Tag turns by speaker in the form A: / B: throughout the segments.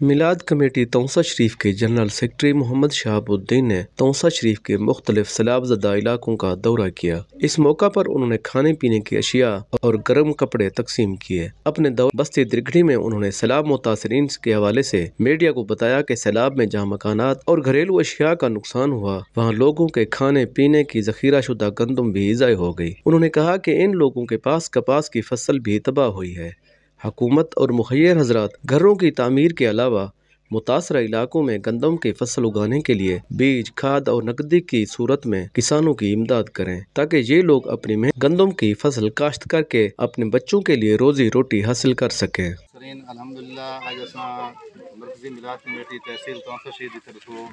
A: میلاد کمیٹی تونسا شریف کے general secretary محمد شہاب الدین نے تونسا شریف کے مختلف سیلاب زدہ علاقوں کا دورہ کیا۔ اس موقع پر انہوں نے کھانے پینے کی اشیاء اور گرم کپڑے تقسیم کیے۔ اپنے دور بستی درگڑی میں انہوں نے سیلاب متاثرین کے حوالے سے میڈیا کو بتایا کہ سیلاب میں جہاں مکانات اور گھریلو اشیاء کا نقصان ہوا، وہاں لوگوں کے کھانے پینے کی ذخیرہ شدہ گندم بھی ضائع ہو گئی۔ انہوں نے کہا کہ ان لوگوں کے پاس کپاس کی فصل بھی تباہ ہوئی ہے۔ حکومت اور مخیر حضرات گھروں کی تعمیر کے علاوہ متاثرہ علاقوں میں گندم کی فصل اگانے کے لیے بیج، کھاد اور نقدی کی صورت میں کسانوں کی امداد کریں تاکہ یہ لوگ اپنی میں گندم کی فصل کاشت کر کے اپنے بچوں کے لیے روزی روٹی حاصل کر سکیں۔
B: سرین، الحمدللہ، آج اساں مرکزی میلاد کمیٹی تحصیل تونسا شہید کی طرفوں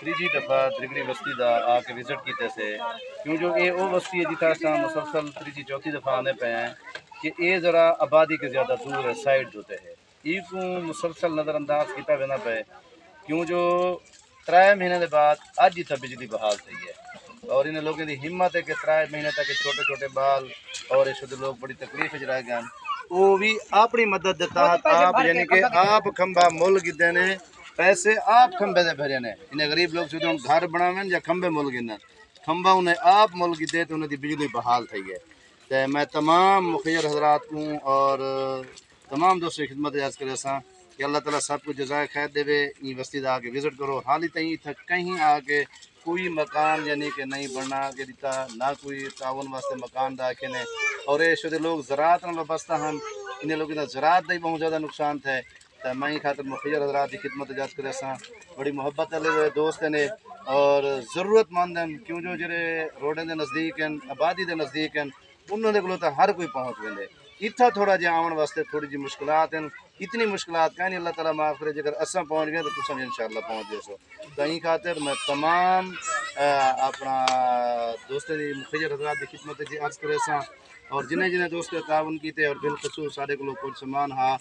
B: تیجی دفعہ درگڑی بستی دا آ کے وزٹ کیتے سے کیوں جو اے او بستی ہے جتا اساں مسلسل تیجی چوتھی دفعہ آنے پہ ہیں۔ کہ اے ذرا آبادی کے زیادہ دور ہے سائڈ جوتے ہے ای کو مسلسل نظر انداز کیتا بنا پہ کیوں جو ترائے مہینے دے بعد آج ہی تھا بجلی بحال تھی ہے۔ اور انہیں لوگوں دی ہمت ہے کہ ترائے مہینے تک چھوٹے چھوٹے بال اور اس لوگ بڑی تکلیف رہ گئے وہ بھی اپنی مدد دیتا آپ یعنی کہ آپ کھمبا مل گدے نے پیسے آپ کھمبے دے بھرے نے۔ انہیں غریب لوگ سیدھے گھر بناویں یا کھمبے مل گئے کھمبا انہیں آپ مل گدے تو انہیں دی بجلی بحال تھی ہے۔ تو میں تمام مخیر حضرات کو اور تمام دوستوں کی خدمت یاد کرے سا کہ اللہ تعالیٰ سب کو جزائے خیر دے یہ بستی دا آگے وزٹ کرو حال ہی تھی تھا کہیں آگے کوئی مکان یعنی کہ نہیں بننا کے دیتا، نہ کوئی تعاون واسطے مکان دا کے نے۔ اور یہ شدہ لوگ زراعت میں وابستہ ہم، انہیں لوگوں کا زراعت دا ہی بہت زیادہ نقصان تھے تو میں خاطر مخیر حضرات کی خدمت یاد کرے سا بڑی محبت والے ہوئے دوست نے۔ اور ضرورت مند ہیں، کیوں جو جڑے روڈیں دے نزدیک ہیں، آبادی دے نزدیک ہیں انہوں نے تو ہر کوئی پہنچ وے اتنا تھوڑا جہا آن واسطے تھوڑی جی مشکلات ہیں۔ اتنی مشکلات کہیں اللہ تعالیٰ معاف کرے، جگر اصل پہنچ گئے تو تصا ان شاء اللہ پہنچ گئے تو این خاطر میں تمام اپنا دوستوں کی مخیر حضرات کی خدمت جی عرض کرے سا اور جنہیں جنہیں دوست تعاون کیتے اور بالخصوص سارے کو کچھ سامان ہاں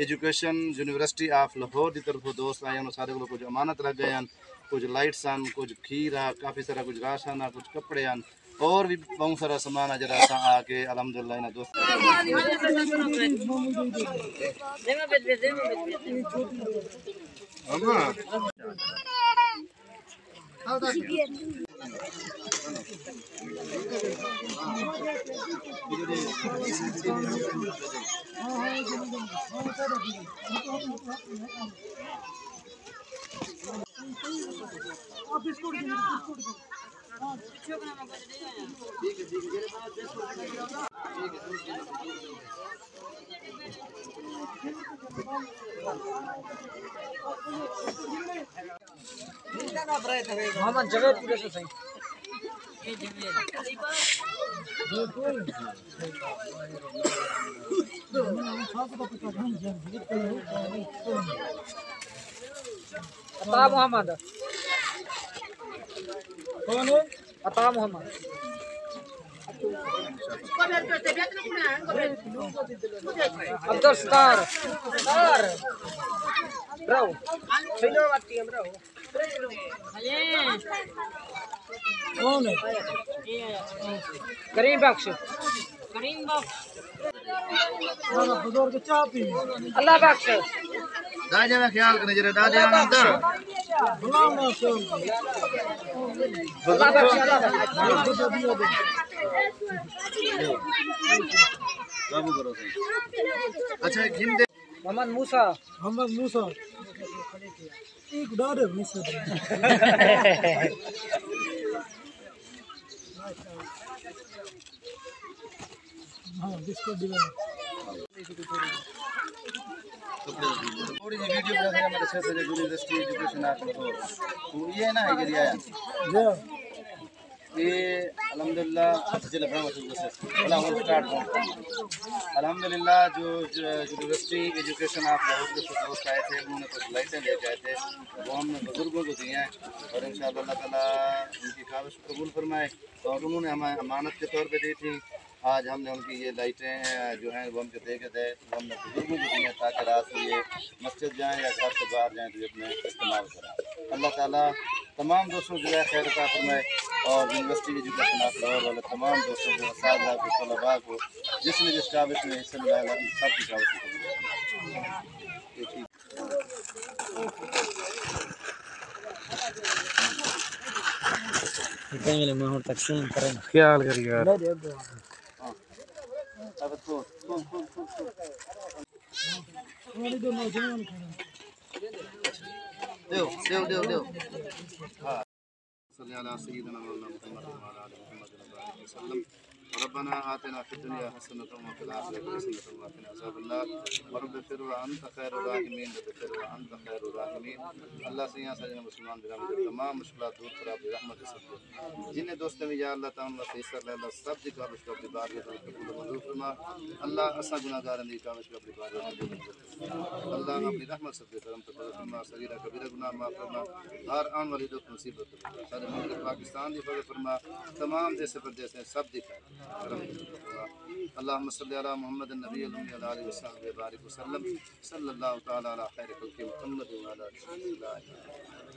B: ایجوکیشن، یونیورسٹی آف لاہور کی طرف دوست آئے ہیں سارے کو کچھ امانت رکھ گئے ہیں۔ کچھ لائٹس ہیں، کچھ کھیر ہے کافی سارا کچھ راشن ہے کچھ کپڑے ہیں۔ اور بھی بہت سارا سامان ہے۔ جڑا آ کے الحمدللہ انہاں دوست؟ ہاں۔
C: محمد جگہ پورے سے صحیح محمد کون عطا محمد عبد ستار ستار برو چلو آتی ہے برو کون ہے کریم بخش کریم بخش بزرگ چاہ پی اللہ بخش
B: میں خیال کرنے جرے آنم اچھا
C: محمد موسیٰ محمد موسیٰ ایک ڈار ہے ہاں بسکٹ دیوان
B: تھوڑی سی ویڈیو بنا دیا میرے سے یونیورسٹی ایجوکیشن آپ کو یہ ہے نا یہ یہ الحمدللہ چلے بڑا مسئلہ سے جو یونیورسٹی ایجوکیشن آپ لاہور کے کچھ دوست آئے تھے انہوں نے کچھ لائٹیں لے کے آئے تھے وہ ہم نے بزرگوں کو دی ہیں اور انشاءاللہ اللہ تعالیٰ ان کی خواہش قبول فرمائے اور انہوں نے ہمیں امانت کے طور پہ دی تھی آج ہم نے ان کی یہ لائٹیں جو ہیں وہ ہم کو دے کے دے وہ ہم نے بزرگوں کو دی ہیں تاکہ رات کو یہ مسجد جائیں یا گھر سے باہر جائیں تو یہ اپنے استعمال کریں۔ اللہ تعالیٰ تمام دوستوں کو جو ہے خیر عطا فرمائے اور یونیورسٹی ایجوکیشن آف لاہور والے تمام دوستوں کو اساتذہ کو طلباء کو جس نے جس کابش میں حصہ ملایا سب کی کابش کو
A: کیا حال کری
B: Deu, deu, deu, deu. Ah. ربنا آتنا في الدنيا حسنة وفي الآخرة حسنة وقنا عذاب النار. رب اغفر وأنت خير الراحمين، رب اغفر وأنت خير الراحمين. اللہ سے یہاں سجنا مسلمان برحمت تمام مشکلات دور کرا برحمت سب کو جن دوستوں میں یا اللہ تعالیٰ فیصل اللہ اللہ سب جی دی کاوش کو اپنی بار میں قبول و منظور فرما۔ اللہ اسا گناہگاروں دی کاوش کو اپنی بار میں قبول فرما۔ اللہ اپنی رحمت سے کرم تو کرم فرما صغیرہ کبیرہ گناہ معاف فرما۔ ہر آن والی دکھ مصیبت سارے ملک پاکستان دی فضل فرما۔ تمام دیس پردیس ہیں، سب دی کرم اللهم صل على محمد النبي الأمي وعلى آله وصحبه وبارك وسلم. صلى الله تعالى على خير خلقه محمد وعلى آله وصحبه